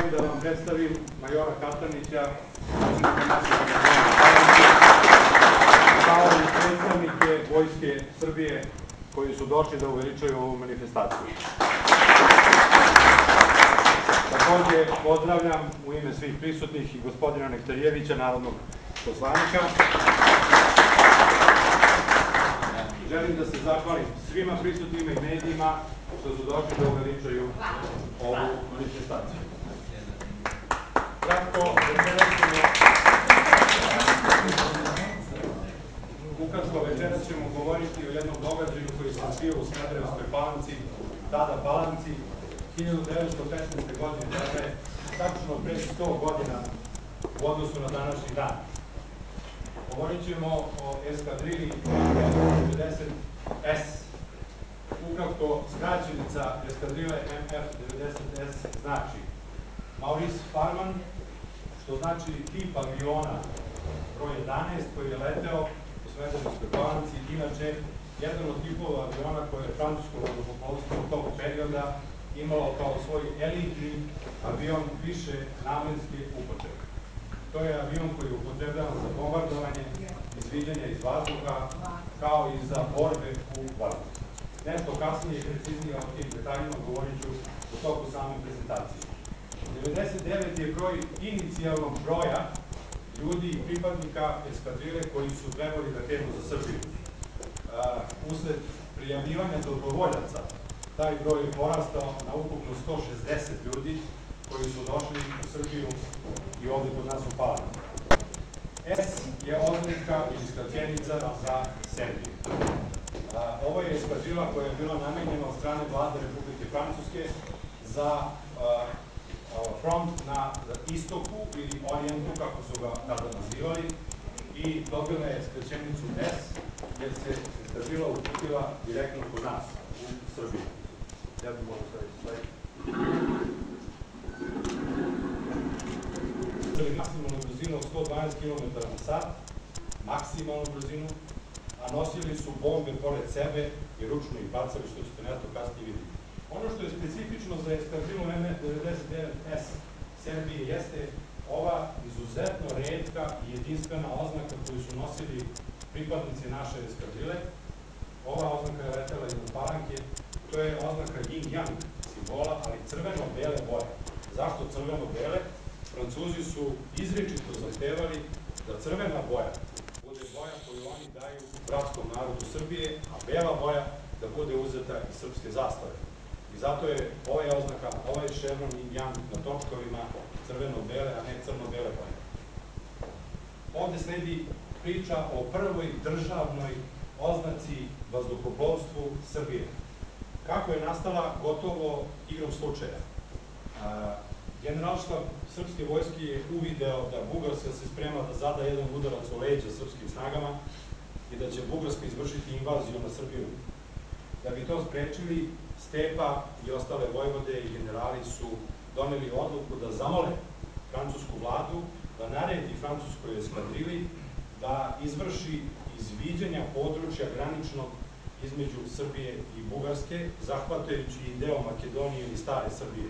želim da vam predstavim majora Katanića, kao i predstavnike Vojske Srbije koji su došli da uveličaju ovu manifestaciju. Takođe, pozdravljam u ime svih prisutnih i gospodina Nektarjevića, narodnog poslanika. Želim da se zahvalim svima prisutnima i medijima što su došli da uveličaju ovu manifestaciju. Kratko, večeras ćemo ukratko večeras ćemo govoriti o jednom događaju koji se bio u Smederevskoj palanci, tada palanci, 1915. godine, dakle, tačno pre 100 godina u odnosu na današnji dan. Govorit ćemo o eskadrili 90S. Ukratko, skraćenica eskadrile MF-90S znači Maurice Farman, što znači tip aviona broj 11 koji je leteo Smederevskoj palanci, inače jedan od tipova aviona koje je francusko u tog perioda imalo kao svoj elitni avion više namenske upotrebe. To je avion koji je upotrebljavan za bombardovanje, izviđanja iz vazduha, kao i za borbe u vazduhu. Nešto kasnije preciznije o tim detaljima govorit ću u toku same prezentacije. 99 je broj inicijalnog broja ljudi i pripadnika eskadrile koji su trebali da krenu za Srbiju. Uh, usled prijavljivanja dobrovoljaca, taj broj je porastao na ukupno 160 ljudi koji su došli u Srbiju i ovde kod nas u Palanu. S je oznaka ili skraćenica za Srbiju. Ovo je eskadrila koja je bila namenjena od strane vlade Republike Francuske za front na istoku ili orijentu, kako su ga tada nazivali, i dobila je skraćenicu S, jer se eskadrila uputila direktno kod nas, u Srbiji. Ja bih mogu staviti slajd. maksimalnu brzinu od 112 km na sat, maksimalnu brzinu, a nosili su bombe pored sebe i ručno ih bacali, što ćete nešto kasnije vidjeti. Ono što je specifično za eskadrilu MF-99S Srbije jeste ova izuzetno redka i jedinstvena oznaka koju su nosili pripadnici naše eskadrile. Ova oznaka je letela iz Palanke, to je oznaka yin-yang simbola, ali crveno-bele boje. Zašto crveno-bele? Francuzi su izričito zahtevali da crvena boja bude boja koju oni daju bratskom narodu Srbije, a bela boja da bude uzeta iz srpske zastave. I zato je ovaj oznaka, ovaj ševron i yang na točkovima crveno-bele, a ne crno-bele boje. Ovde sledi priča o prvoj državnoj oznaci vazduhoplovstvu Srbije. Kako je nastala gotovo igrom slučaja. Generalštab srpske vojske je uvideo da Bugarska se sprema da zada jedan udarac u leđa srpskim snagama i da će Bugarska izvršiti invaziju na Srbiju. Da bi to sprečili, Stepa i ostale vojvode i generali su doneli odluku da zamole francusku vladu da naredi francuskoj eskadrili da izvrši izviđanja područja graničnog između Srbije i Bugarske, zahvatajući i deo Makedonije i stare Srbije.